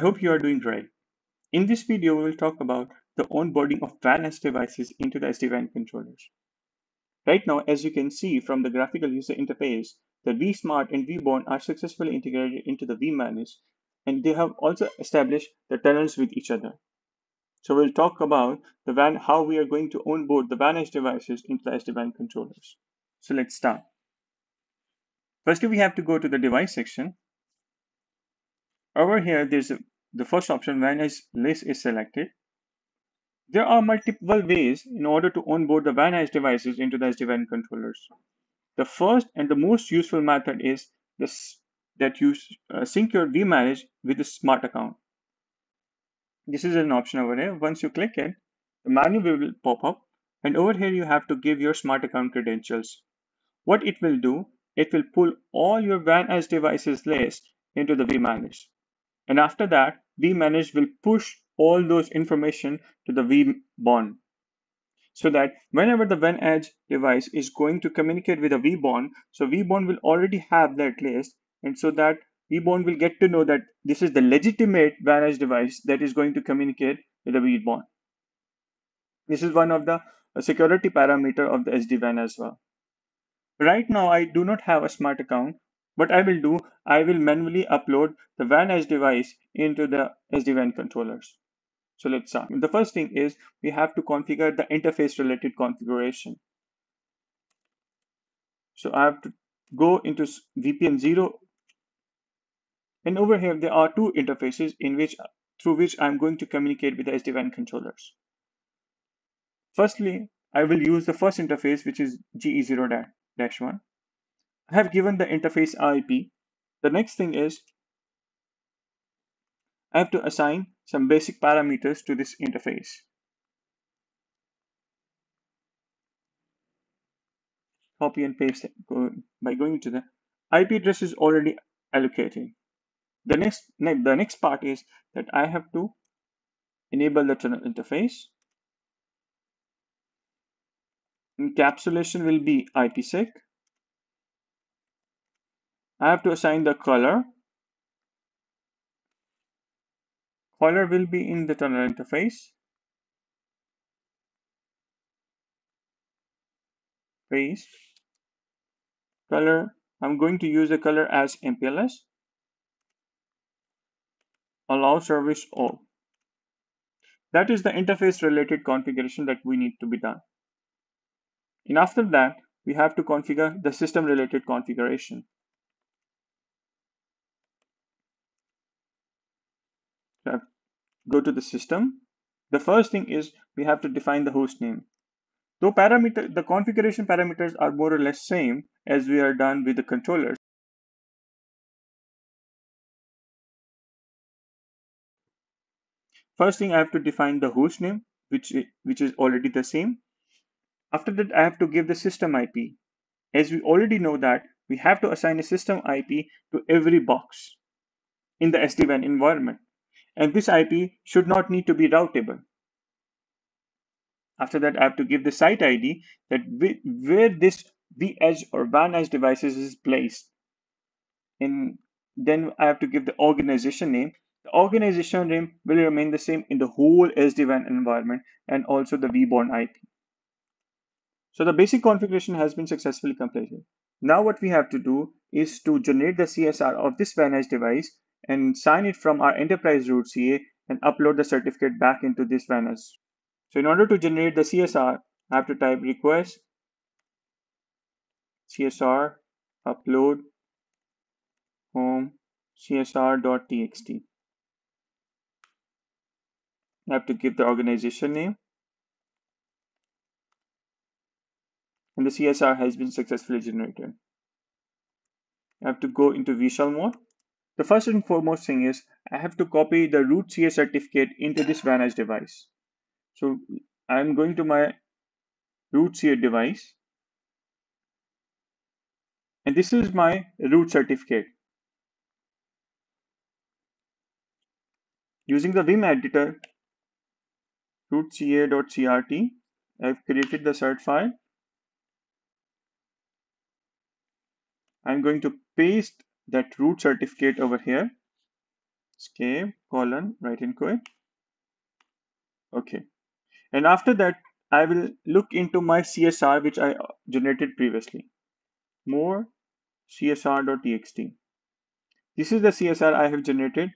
I hope you are doing great. In this video, we will talk about the onboarding of edge devices into the SD-WAN controllers. Right now, as you can see from the graphical user interface, the vSmart and vBond are successfully integrated into the vManage, and they have also established the tunnels with each other. So we'll talk about the WAN, how we are going to onboard the edge devices into the SD-WAN controllers. So let's start. Firstly, we have to go to the device section over here, there's a, the first option WAN edge list is selected. There are multiple ways in order to onboard the WAN devices into the SD-WAN controllers. The first and the most useful method is this, that you uh, sync your vManage with a smart account. This is an option over here. Once you click it, the menu will pop up and over here you have to give your smart account credentials. What it will do, it will pull all your WAN devices list into the vManage. And after that, vManage will push all those information to the vBond so that whenever the WAN edge device is going to communicate with a vBond, so vBond will already have that list and so that vBond will get to know that this is the legitimate WAN edge device that is going to communicate with the vBond. This is one of the uh, security parameter of the SD-WAN as well. Right now, I do not have a smart account, what I will do, I will manually upload the WAN edge device into the SD-WAN controllers. So let's start. The first thing is we have to configure the interface related configuration. So I have to go into VPN 0 and over here there are two interfaces in which through which I'm going to communicate with the SD-WAN controllers. Firstly, I will use the first interface which is GE0-1. I have given the interface IP. The next thing is I have to assign some basic parameters to this interface. Copy and paste it by going to the IP address is already allocated. The next, the next part is that I have to enable the tunnel interface. Encapsulation will be IPsec. I have to assign the color. Color will be in the tunnel interface. Paste. Color, I'm going to use the color as MPLS. Allow service all. That is the interface related configuration that we need to be done. And after that, we have to configure the system related configuration. Go to the system. The first thing is we have to define the host name. Though parameter, the configuration parameters are more or less same as we are done with the controllers. First thing I have to define the host name, which, which is already the same. After that, I have to give the system IP. As we already know that we have to assign a system IP to every box in the SD-WAN environment and this IP should not need to be routable. After that, I have to give the site ID that where this vEdge or WAN edge devices is placed. And then I have to give the organization name. The organization name will remain the same in the whole SD-WAN environment and also the vBond IP. So the basic configuration has been successfully completed. Now what we have to do is to generate the CSR of this WAN edge device and sign it from our enterprise root CA and upload the certificate back into this WAN. So in order to generate the CSR, I have to type request CSR upload home csr.txt. I have to give the organization name and the CSR has been successfully generated. I have to go into vShell mode the first and foremost thing is I have to copy the root CA certificate into this WAN device. So I'm going to my root CA device. And this is my root certificate. Using the Vim editor, rootca.crt, I've created the cert file. I'm going to paste that root certificate over here. Escape colon write in quit okay. And after that I will look into my CSR which I uh, generated previously. More csr.txt this is the CSR I have generated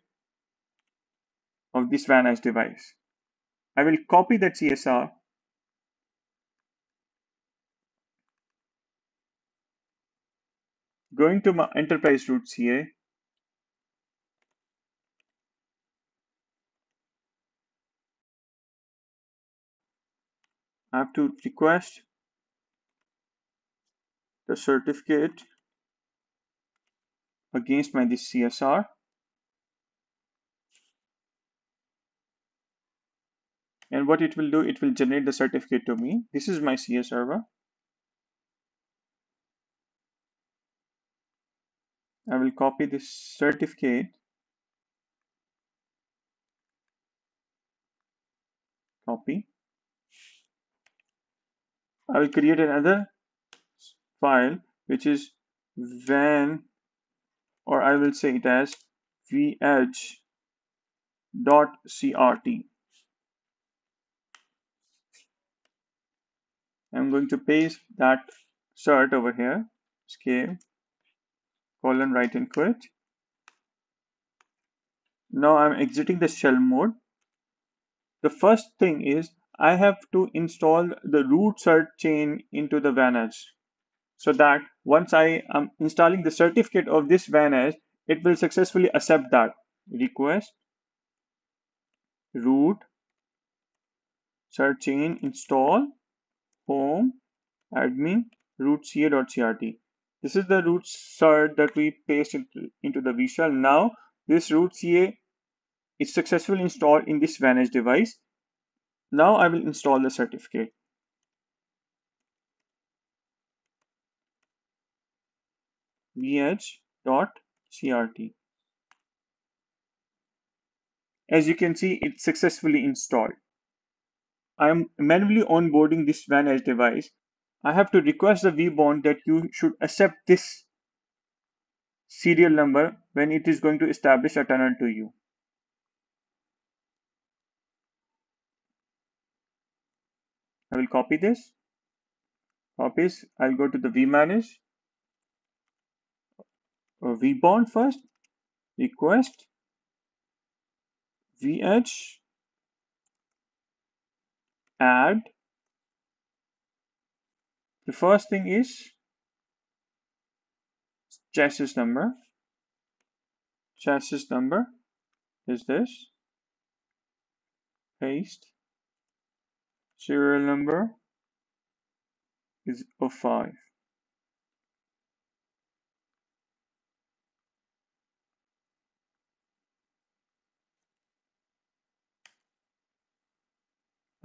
of this VanEye device. I will copy that CSR going to my enterprise root CA I have to request the certificate against my this CSR and what it will do it will generate the certificate to me. This is my CS server I will copy this certificate. Copy. I will create another file which is van or I will say it as vh.crt I'm going to paste that cert over here scale colon write and quit. Now I'm exiting the shell mode. The first thing is I have to install the root cert chain into the VanEye so that once I am installing the certificate of this VanEye, it will successfully accept that. Request. Root cert chain install. Home. Admin. Root ca.crt. This is the root cert that we paste into, into the vshell. Now this root ca is successfully installed in this VanEye device now I will install the certificate. vh.crt. As you can see, it's successfully installed. I am manually onboarding this VanEye device. I have to request the vBond that you should accept this serial number when it is going to establish a tunnel to you. I will copy this. Copies. I'll go to the vManage. Uh, vBond first. Request. vh. Add. The first thing is chassis number. Chassis number is this. Paste serial number is 05.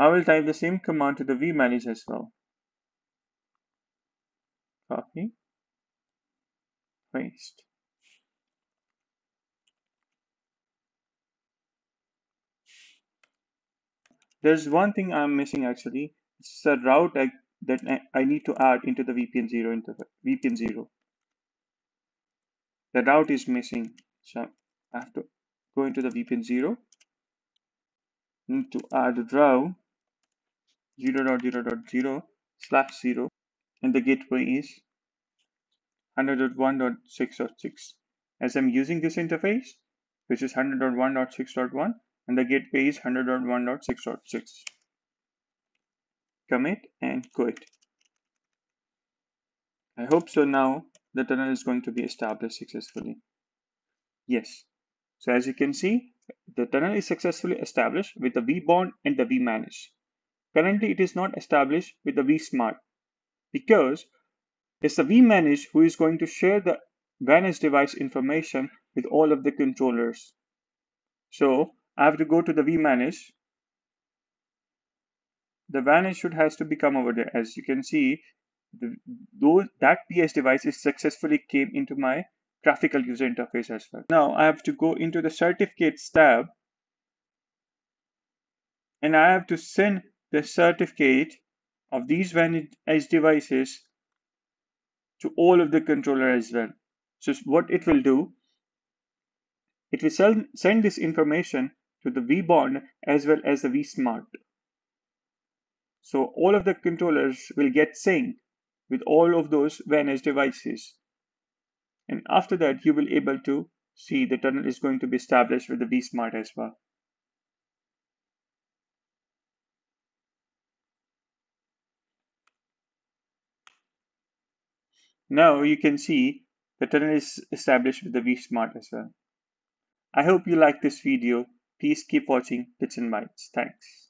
I will type the same command to the vManage as well. Copy, paste. There's one thing I'm missing actually. It's a route I, that I need to add into the VPN zero the VPN zero. The route is missing, so I have to go into the VPN zero. Need to add route 0 dot 0 dot 0 slash 0 and the gateway is 100.1.6.6 as I'm using this interface which is 100.1.6.1 and the gateway is 100.1.6.6. Commit and quit. I hope so now the tunnel is going to be established successfully. Yes. So as you can see, the tunnel is successfully established with the vBond and the vManage. Currently, it is not established with the vSmart because it's the vManage who is going to share the VanEye device information with all of the controllers. So I have to go to the vManage. The VanEye should has to become over there. As you can see, the, those, that PS device is successfully came into my graphical user interface as well. Now I have to go into the certificates tab and I have to send the certificate of these VanEye devices to all of the controller as well. So what it will do, it will send this information to the vBond as well as the vSmart. So all of the controllers will get sync with all of those WAN Edge devices. And after that, you will able to see the tunnel is going to be established with the vSmart as well. Now you can see the tunnel is established with the vSmart as well. I hope you like this video. Please keep watching Bits and Bytes. Thanks.